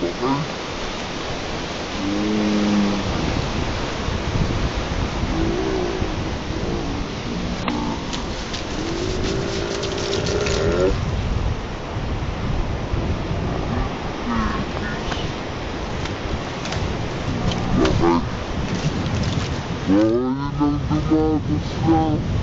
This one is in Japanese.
Why you don't do that,